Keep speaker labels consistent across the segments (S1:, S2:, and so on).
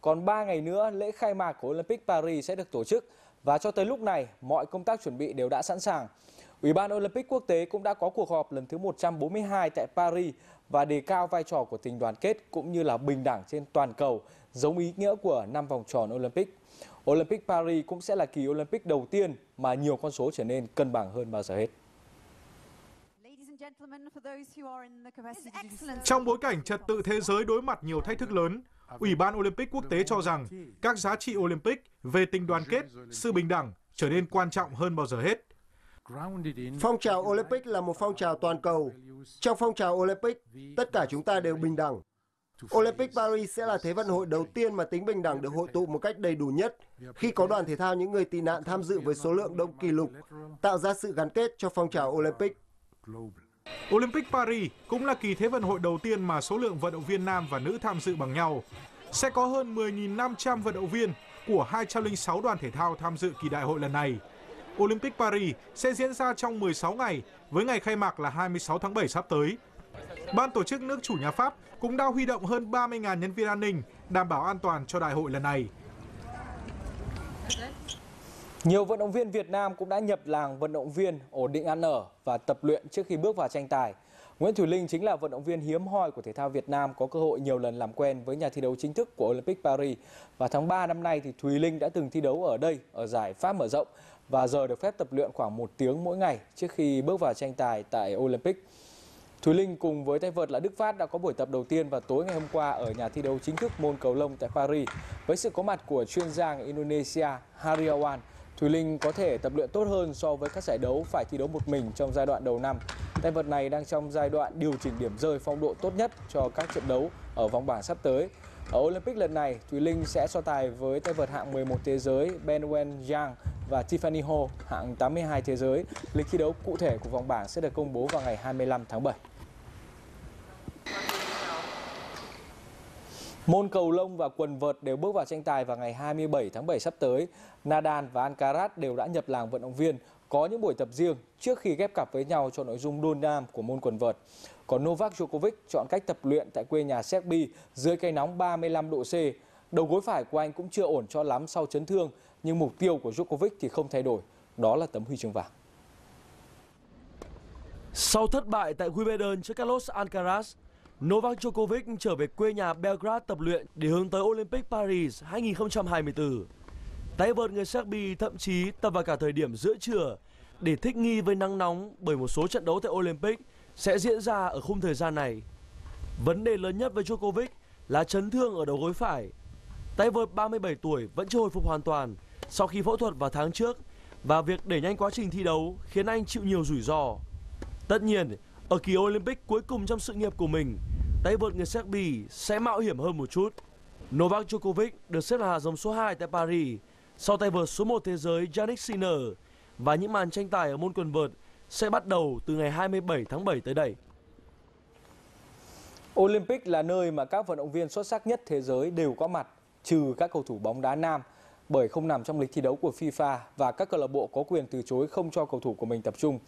S1: còn 3 ngày nữa lễ khai mạc của Olympic Paris sẽ được tổ chức và cho tới lúc này mọi công tác chuẩn bị đều đã sẵn sàng. Ủy ban Olympic quốc tế cũng đã có cuộc họp lần thứ 142 tại Paris và đề cao vai trò của tình đoàn kết cũng như là bình đẳng trên toàn cầu, giống ý nghĩa của năm vòng tròn Olympic. Olympic Paris cũng sẽ là kỳ Olympic đầu tiên mà nhiều con số trở nên cân bằng hơn bao giờ hết.
S2: Trong bối cảnh trật tự thế giới đối mặt nhiều thách thức lớn, Ủy ban Olympic quốc tế cho rằng các giá trị Olympic về tình đoàn kết, sự bình đẳng trở nên quan trọng hơn bao giờ hết.
S3: Phong trào Olympic là một phong trào toàn cầu. Trong phong trào Olympic, tất cả chúng ta đều bình đẳng. Olympic Paris sẽ là thế vận hội đầu tiên mà tính bình đẳng được hội tụ một cách đầy đủ nhất khi có đoàn thể thao những người tị nạn tham dự với số lượng đông kỷ lục, tạo ra sự gắn kết cho phong trào Olympic.
S2: Olympic Paris cũng là kỳ thế vận hội đầu tiên mà số lượng vận động viên nam và nữ tham dự bằng nhau. Sẽ có hơn 10.500 vận động viên của 206 đoàn thể thao tham dự kỳ đại hội lần này. Olympic Paris sẽ diễn ra trong 16 ngày, với ngày khai mạc là 26 tháng 7 sắp tới. Ban tổ chức nước chủ nhà Pháp cũng đã huy động hơn 30.000 nhân viên an ninh đảm bảo an toàn cho đại hội lần này.
S1: Nhiều vận động viên Việt Nam cũng đã nhập làng vận động viên ổn định ăn ở và tập luyện trước khi bước vào tranh tài. Nguyễn Thùy Linh chính là vận động viên hiếm hoi của thể thao Việt Nam có cơ hội nhiều lần làm quen với nhà thi đấu chính thức của Olympic Paris. Và tháng 3 năm nay thì Thùy Linh đã từng thi đấu ở đây, ở giải Pháp mở rộng và giờ được phép tập luyện khoảng một tiếng mỗi ngày trước khi bước vào tranh tài tại Olympic. Thùy Linh cùng với tay vợt là Đức Phát đã có buổi tập đầu tiên vào tối ngày hôm qua ở nhà thi đấu chính thức môn cầu lông tại Paris với sự có mặt của chuyên gia Indonesia Hariawan. Thùy Linh có thể tập luyện tốt hơn so với các giải đấu phải thi đấu một mình trong giai đoạn đầu năm. Tay vợt này đang trong giai đoạn điều chỉnh điểm rơi phong độ tốt nhất cho các trận đấu ở vòng bảng sắp tới. Ở Olympic lần này, Thùy Linh sẽ so tài với tay vợt hạng 11 thế giới Ben Wen Yang và Tiffany Ho hạng 82 thế giới. Lịch thi đấu cụ thể của vòng bảng sẽ được công bố vào ngày 25 tháng 7. Môn cầu lông và quần vợt đều bước vào tranh tài vào ngày 27 tháng 7 sắp tới. Nadal và Alcaraz đều đã nhập làng vận động viên có những buổi tập riêng trước khi ghép cặp với nhau cho nội dung đôn nam của môn quần vợt. Còn Novak Djokovic chọn cách tập luyện tại quê nhà Serbia dưới cây nóng 35 độ C. Đầu gối phải của anh cũng chưa ổn cho lắm sau chấn thương, nhưng mục tiêu của Djokovic thì không thay đổi, đó là tấm huy chương vàng.
S4: Sau thất bại tại Wimbledon trước Carlos Alcaraz, Novak Djokovic trở về quê nhà Belgrade tập luyện để hướng tới Olympic Paris 2024. Tay vợt người Serbia thậm chí tập vào cả thời điểm giữa trưa để thích nghi với nắng nóng bởi một số trận đấu tại Olympic sẽ diễn ra ở khung thời gian này. Vấn đề lớn nhất với Djokovic là chấn thương ở đầu gối phải. Tay vợt 37 tuổi vẫn chưa hồi phục hoàn toàn sau khi phẫu thuật vào tháng trước và việc đẩy nhanh quá trình thi đấu khiến anh chịu nhiều rủi ro. Tất nhiên, ở kỳ Olympic cuối cùng trong sự nghiệp của mình, tay vợt người Serbia sẽ mạo hiểm hơn một chút. Novak Djokovic được xếp là dòng số 2 tại Paris sau tay vợt số 1 thế giới Yannick Sinner và những màn tranh tài ở môn quần vợt sẽ bắt đầu từ ngày 27 tháng 7 tới đây.
S1: Olympic là nơi mà các vận động viên xuất sắc nhất thế giới đều có mặt, trừ các cầu thủ bóng đá nam, bởi không nằm trong lịch thi đấu của FIFA và các câu lạc bộ có quyền từ chối không cho cầu thủ của mình tập trung.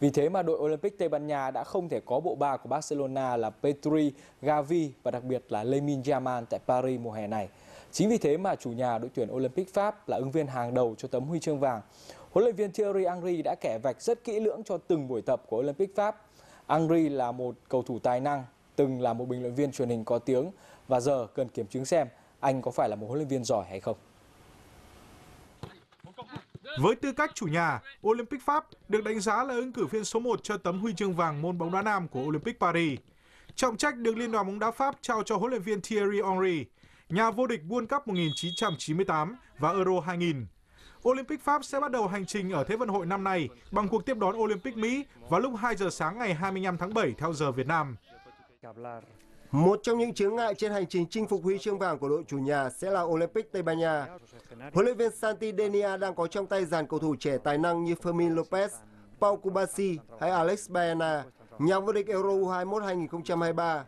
S1: Vì thế mà đội Olympic Tây Ban Nha đã không thể có bộ ba của Barcelona là Petri, Gavi và đặc biệt là Lamine Yamal tại Paris mùa hè này. Chính vì thế mà chủ nhà đội tuyển Olympic Pháp là ứng viên hàng đầu cho tấm huy chương vàng. Huấn luyện viên Thierry Henry đã kẻ vạch rất kỹ lưỡng cho từng buổi tập của Olympic Pháp. Henry là một cầu thủ tài năng, từng là một bình luận viên truyền hình có tiếng và giờ cần kiểm chứng xem anh có phải là một huấn luyện viên giỏi hay không.
S2: Với tư cách chủ nhà, Olympic Pháp được đánh giá là ứng cử viên số 1 cho tấm huy chương vàng môn bóng đá nam của Olympic Paris. Trọng trách được Liên đoàn bóng đá Pháp trao cho huấn luyện viên Thierry Henry, nhà vô địch World Cup 1998 và Euro 2000. Olympic Pháp sẽ bắt đầu hành trình ở Thế vận hội năm nay bằng cuộc tiếp đón Olympic Mỹ vào lúc 2 giờ sáng ngày 25 tháng 7 theo giờ Việt Nam.
S3: Một trong những chướng ngại trên hành trình chinh phục huy chương vàng của đội chủ nhà sẽ là Olympic Tây Ban Nha. Huấn luyện viên Santi Denia đang có trong tay dàn cầu thủ trẻ tài năng như Fermin Lopez, Pau Kubasi hay Alex Baena, nhà vô địch Euro U21 2023.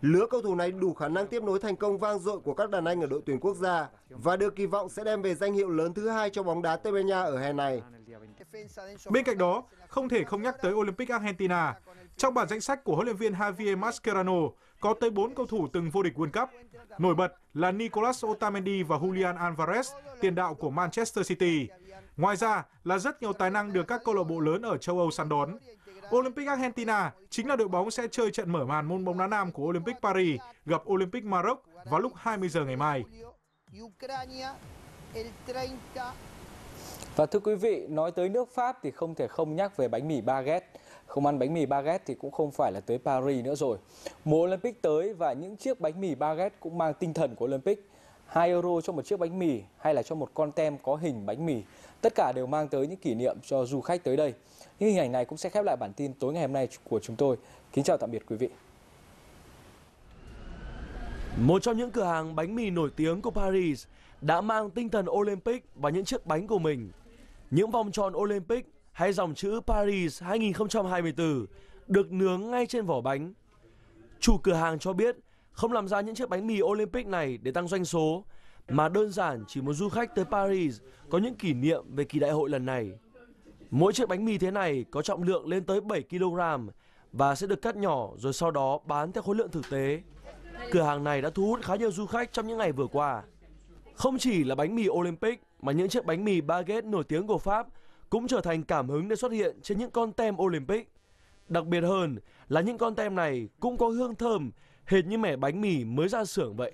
S3: Lứa cầu thủ này đủ khả năng tiếp nối thành công vang dội của các đàn anh ở đội tuyển quốc gia và được kỳ vọng sẽ đem về danh hiệu lớn thứ hai cho bóng đá Tây Ban Nha ở hè này.
S2: Bên cạnh đó, không thể không nhắc tới Olympic Argentina. Trong bản danh sách của huấn luyện viên Javier Mascherano có tới 4 cầu thủ từng vô địch World Cup. Nổi bật là Nicolas Otamendi và Julian Alvarez, tiền đạo của Manchester City. Ngoài ra là rất nhiều tài năng được các câu lạc bộ lớn ở châu Âu săn đón. Olympic Argentina chính là đội bóng sẽ chơi trận mở màn môn bóng đá nam của Olympic Paris gặp Olympic Maroc vào lúc 20 giờ ngày mai.
S1: Và thưa quý vị, nói tới nước Pháp thì không thể không nhắc về bánh mì baguette. Không ăn bánh mì baguette thì cũng không phải là tới Paris nữa rồi. Mùa Olympic tới và những chiếc bánh mì baguette cũng mang tinh thần của Olympic. 2 euro cho một chiếc bánh mì hay là cho một con tem có hình bánh mì. Tất cả đều mang tới những kỷ niệm cho du khách tới đây. Những hình ảnh này cũng sẽ khép lại bản tin tối ngày hôm nay của chúng tôi. Kính chào tạm biệt quý vị.
S4: Một trong những cửa hàng bánh mì nổi tiếng của Paris đã mang tinh thần Olympic vào những chiếc bánh của mình. Những vòng tròn Olympic hay dòng chữ Paris 2024 được nướng ngay trên vỏ bánh. Chủ cửa hàng cho biết không làm ra những chiếc bánh mì Olympic này để tăng doanh số, mà đơn giản chỉ muốn du khách tới Paris có những kỷ niệm về kỳ đại hội lần này. Mỗi chiếc bánh mì thế này có trọng lượng lên tới 7 kg và sẽ được cắt nhỏ rồi sau đó bán theo khối lượng thực tế. Cửa hàng này đã thu hút khá nhiều du khách trong những ngày vừa qua. Không chỉ là bánh mì Olympic mà những chiếc bánh mì baguette nổi tiếng của Pháp cũng trở thành cảm hứng để xuất hiện trên những con tem Olympic. Đặc biệt hơn là những con tem này cũng có hương thơm, hệt như mẻ bánh mì mới ra xưởng vậy.